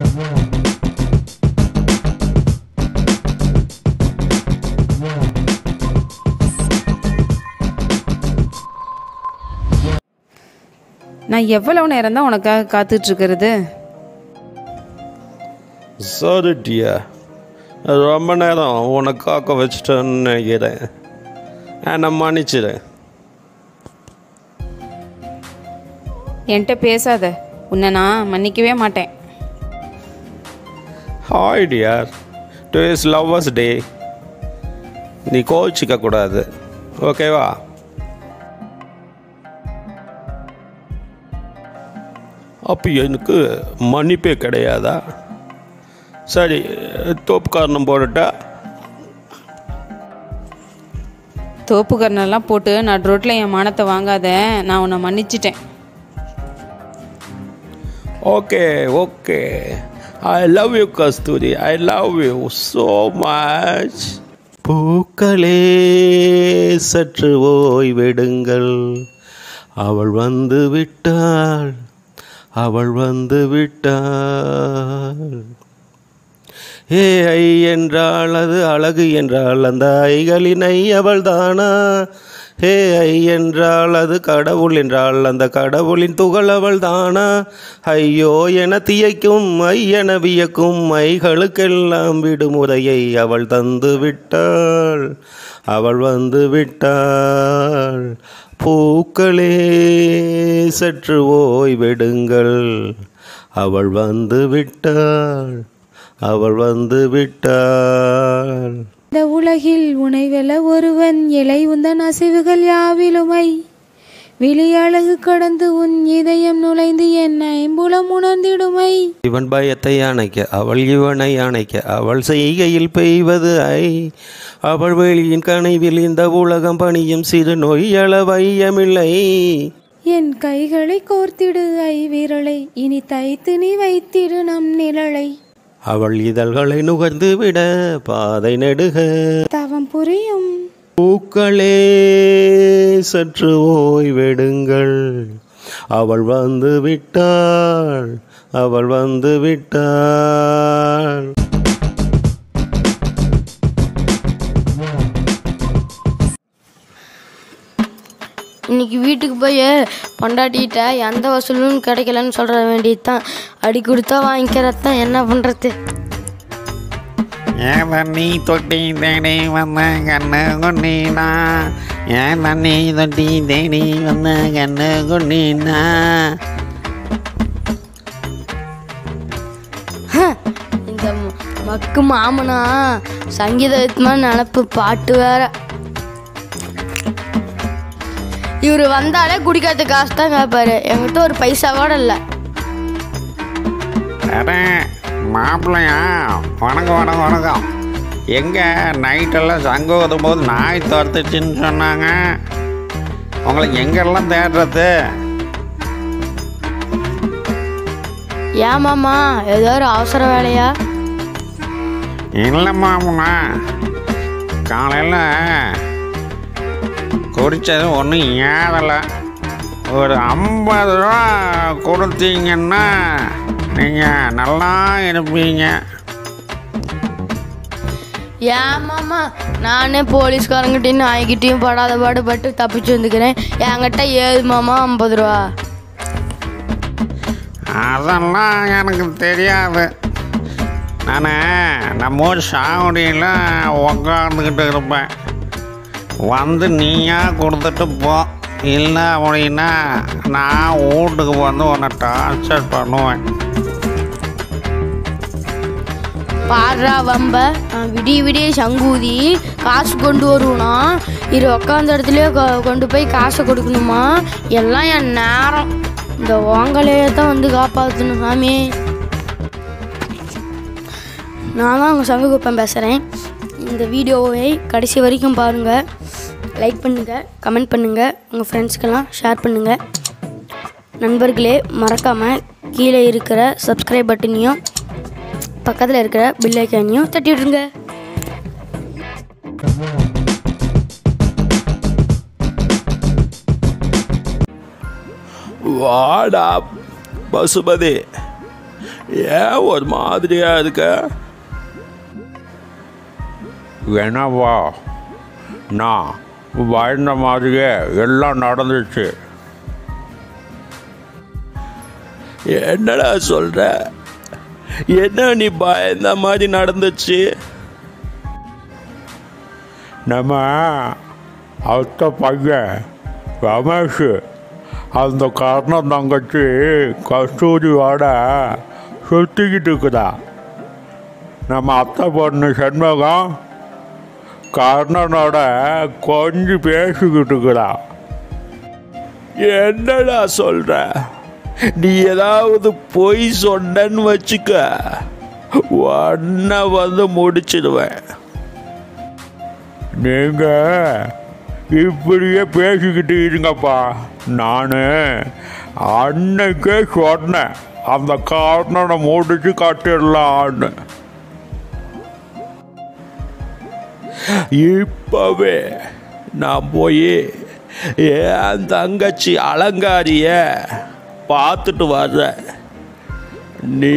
நான் எவ்வளவு நேரம் தான் உனக்காக காத்துட்டு இருக்கிறது சாரி டியா ரொம்ப நேரம் உன்னை காக்க வச்சுட்டேன்னு நினைக்கிறேன். என்னை மன்னிச்சிடு என்கிட்ட பேசாத. உன்னை நான் மன்னிக்கவே மாட்டேன். Hi dear to is lovers day நீ கோச்சிக்க கூடாது. ஓகேவா அப்போ எனக்கு மன்னிப்பே கிடையாதா? சரி தோப்பு காரணம் போட்டுட்டா? தோப்பு கர்ணெல்லாம் போட்டு நான் ரோட்டில் என் மானத்தை வாங்காத நான் உன்னை மன்னிச்சிட்டேன். Okay okay I love you Kasturi I love you so much பூக்களே சற்று ஓய்வெடுங்கள். அவள் வந்து விட்டாள். அவள் வந்து விட்டாள். ஏ ஐ என்றால் அது அழகு என்றால் அந்த ஐகளினை அவள் தானா ஹே ஐ என்றால் அது கடவுள் என்றால் அந்த கடவுளின் துகள் அவள் தானா ஐயோ என தியைக்கும் ஐ என வியக்கும் ஐகளுக்கெல்லாம் விடுமுறையை அவள் தந்து விட்டாள். அவள் வந்து விட்டாள். பூக்களே சற்று ஓய்வெடுங்கள். அவள் வந்து விட்டாள். அவள் வந்து விட்டாள். இந்த உலகில் உனைவெல ஒருவன் இலை உந்தன் அசைவுகள் யாவிலுமை. விழியழகு கடந்து உன் இதயம் நுழைந்து என் ஐம்புலம் உணர்ந்திடுமை. இவன் பயத்தை அணைக்க அவள் இவனை அணைக்க அவள் செய்கையில் பெய்வது ஐ. அவள் வெளியின் கனைவில் இந்த உலகம் பணியும் சிறு நோய் அளவையமில்லை என் கைகளை கோர்த்திடு ஐ விரலை இனி தைத்து நீ வைத்திடு நம் நிழலை. அவள் இதழ்களை நுகர்ந்து விட பாதை நெடுக. தவம் புரியும். பூக்களே சற்று ஓய்வெடுங்கள். அவள் வந்து விட்டாள் அவள் வந்து விட்டாள் இன்னைக்கு வீட்டுக்கு போய் பொண்டாட்டிகிட்ட எந்த வசூலும் கிடைக்கலன்னு சொல்ற வேண்டியது தான் அடி கொடுத்தா வாங்கிக்கிறது தான் என்ன பண்ணுறது ஏன் தண்ணி தொட்டி தேடி வந்த கண்ணு கொண்டீனா ஏன் தண்ணி தொட்டி தேடி வந்த கண்ணு கொண்டீனா இந்த மக்கு மாமனா சங்கீத வித்மா நினப்பு பாட்டு வேற. இவர் வந்தாலே குடிக்காத காசு தான் கேட்பாரு என்கிட்ட ஒரு பைசா கூட இல்லை. அட மாப்பிள்ளையா வணக்கம் வணக்கம் வணக்கம். எங்கே நைட்டெல்லாம் சங்கு ஊதும் போது நாய் துரத்துச்சுன்னு சொன்னாங்க. உங்களை எங்கெல்லாம் தேடுறது? ஏன் மாமா ஏதோ ஒரு அவசர வேலையா? இல்லை மாமனா காலையில் குடித்தது ஒன்றும் ஏதலை ஒரு ஐம்பது ரூபா கொடுத்தீங்கன்னா நீங்கள் நல்லா இருப்பீங்க. ஏன் மாமா? நானே போலீஸ்காரங்கிட்டையும் நாய்கிட்டையும் படாத பாடுபட்டு தப்பிச்சு வந்துக்கிறேன். என்கிட்ட ஏழு மாமா ஐம்பது ரூபா. அதெல்லாம் எனக்கு தெரியாது. நான் நம்ம ஊர் சாவடியில் உக்காந்துக்கிட்டு இருப்பேன். வந்து நீயா கொடுத்துட்டு போ. இல்லை அப்படின்னா நான் வீட்டுக்கு வந்து உன்னை டார்ச்சர் பண்ணுவேன். பாடுறா வம்ப. விடிய விடிய சங்கூதி காசு கொண்டு வருவனா. இது உக்காந்த இடத்துலயே கொ- கொண்டு போய் காசை கொடுக்கணுமா? எல்லாம் என் நேரம். இந்த ஓங்கலையே தான் வந்து காப்பாற்றணும் சாமி. நான் தான் உங்கள் சங்ககுப்பம் பேசுகிறேன் இந்த வீடியோவை கடைசி வரைக்கும் பாருங்கள் லைக் பண்ணுங்கள் கமெண்ட் பண்ணுங்கள் உங்கள் ஃப்ரெண்ட்ஸ்க்கெல்லாம் ஷேர் பண்ணுங்கள் நண்பர்களே மறக்காமல் கீழே இருக்கிற சப்ஸ்கிரைப் பட்டனையும் பக்கத்தில் இருக்கிற பில் ஐக்கானையும் தட்டி விட்ருங்க வாடா பசுபதி. ஏன் ஒரு மாதிரியா இருக்க? என்னவா? நான் பயந்த மாதிரியே எல்லாம் நடந்துச்சு. என்னடா சொல்ற? என்ன நீ பயந்த மாதிரி நடந்துச்சு? நம்ம அடுத்த பையன் ரமேஷ் அந்த காரணம் தங்கச்சி கஸ்தூரியோட சுற்றிக்கிட்டு இருக்குதா? நம்ம அத்தை பொண்ணு செண்பகம் கர்ணனோட கொஞ்சம் பேசிக்கிட்டு என்னடா சொல்ற? நீ ஏதாவது பொய் சொன்னன்னு வச்சுக்க. உன்னை வந்து முடிச்சிடுவேன். நீங்க இப்படியே பேசிக்கிட்டு இருங்கப்பா. நான் அன்னைக்கே சொன்னேன் அந்த காரணனை முடிச்சு கட்டிடலான்னு. இப்பவே நான் போய் என் தங்கச்சி அலங்காரிய பார்த்துட்டு வர்றேன். நீ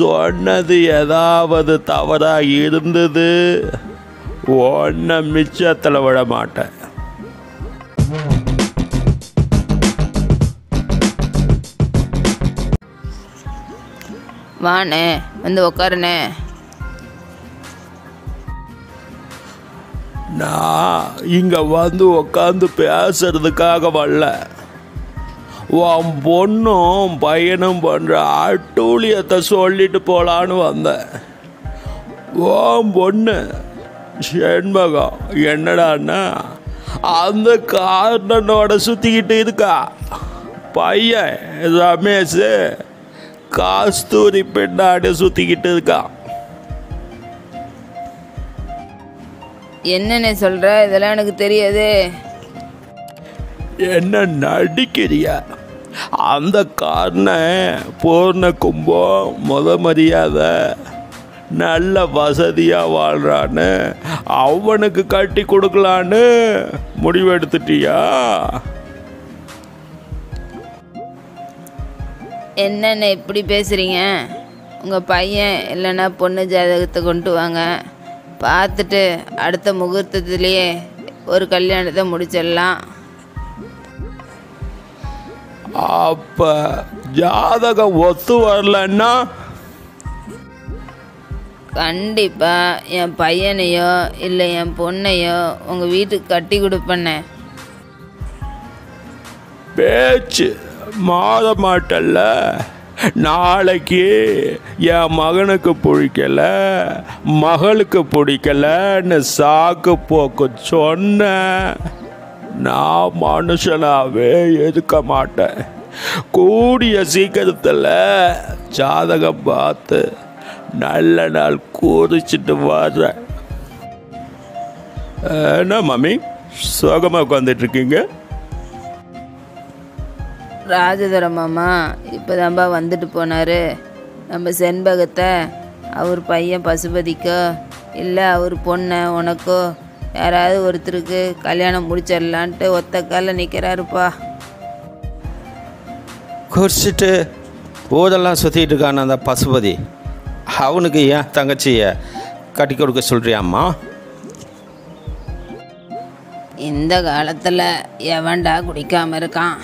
சொன்னது ஏதாவது தவறாக இருந்தது? ஒன்றை மிச்சத்தில் விட மாட்டேன் வாண்ணே வந்து உக்காருண்ணே. நான் இங்கே வந்து உக்காந்து பேசுறதுக்காக வரல. உன் பொண்ணும் பையனும் பண்ணுற அட்டூழியத்தை சொல்லிட்டு போகலான்னு வந்தேன். உன் பொண்ணு செண்பகம் என்னடான்னா அந்த கார்டனோட சுற்றிக்கிட்டு இருக்கா. பையன் ரமேஷ் காஸ்தூரி பின்னாடி சுற்றிக்கிட்டு இருக்கான். என்னண்ணே சொல்கிற இதெல்லாம் எனக்கு தெரியாது. என்ன நடிக்கிறியா? அந்த காரண பூர்ண கும்பம் முத மரியாதை நல்ல வசதியாக வாழ்கிறான்னு அவனுக்கு கட்டி கொடுக்கலான்னு முடிவெடுத்துட்டியா? என்னண்ணே இப்படி பேசுகிறீங்க உங்கள் பையன் இல்லைன்னா பொண்ணு ஜாதகத்தை கொண்டு வாங்க. பார்த்துட்டு அடுத்த முகூர்த்தத்துலேயே ஒரு கல்யாணத்தை முடிச்சிடலாம். அப்ப ஜாதகம் ஒத்து வரலன்னா? கண்டிப்பாக என் பையனையோ இல்லை என் பொண்ணையோ உங்கள் வீட்டுக்கு கட்டி கொடுப்பண்ணே பேச்சு மாற மாட்டல்ல. நாளைக்கு என் மகனுக்கு பிடிக்கல மகளுக்கு பிடிக்கலன்னு சாக்கு போக்கு சொன்ன நான் மனுஷனாவே இருக்க மாட்டேன். கூடிய சீக்கிரத்தில் ஜாதகம் பார்த்து நல்ல நாள் குறிச்சிட்டு வர்றேன். என்ன மம்மி சோகமாக உட்காந்துட்டு இருக்கீங்க? ராஜதுர மாமா இப்போ வந்துட்டு போனார். நம்ம செண்பகத்தை அவர் பையன் பசுபதிக்கோ இல்லை அவர் பொண்ணை உனக்கோ யாராவது ஒருத்தருக்கு கல்யாணம் முடிச்சிடலான்ட்டு ஒத்த காலில் நிற்கிறாருப்பா குறிச்சிட்டு ஊரெல்லாம் சுற்றிட்டு இருக்கான அந்த பசுபதி. அவனுக்கு ஏன் தங்கச்சியை கட்டி கொடுக்க சொல்கிறியாம்மா இந்த காலத்தில் எவன்டா குடிக்காமல் இருக்கான்?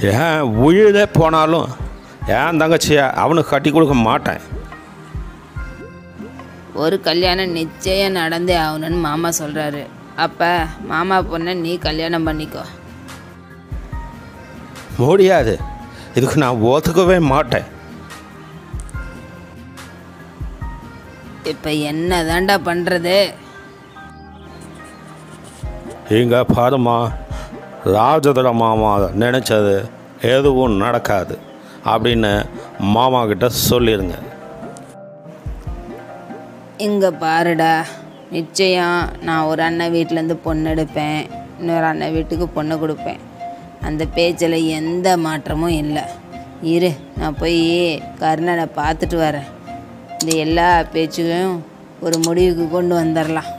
ஏன் உயிரே போனாலும் ஏன் தங்கச்சியை அவனுக்கு கட்டி கொடுக்க மாட்டேன்? ஒரு கல்யாணம் நிச்சயம் நடந்தே ஆகணும்னு மாமா சொல்கிறாரு அப்போ மாமா பொண்ணை நீ கல்யாணம் பண்ணிக்கோ. முடியாது. இதுக்கு நான் ஒத்துக்கவே மாட்டேன். இப்போ என்ன தாண்டா பண்ணுறது இங்கே பாருமா ராஜதர மாமா நினச்சது எதுவும் நடக்காது அப்படின்னு மாமா கிட்ட சொல்லிடுங்க இங்கே பாருடா நிச்சயம் நான் ஒரு அண்ணன் வீட்டிலேருந்து பொண்ணு எடுப்பேன் இன்னொரு அண்ணன் வீட்டுக்கு பொண்ணு கொடுப்பேன். அந்த பேச்சில் எந்த மாற்றமும் இல்லை. இரு நான் போய் கர்ணனை பார்த்துட்டு வரேன். இந்த எல்லா பேச்சுக்கும் ஒரு முடிவுக்கு கொண்டு வந்துடலாம்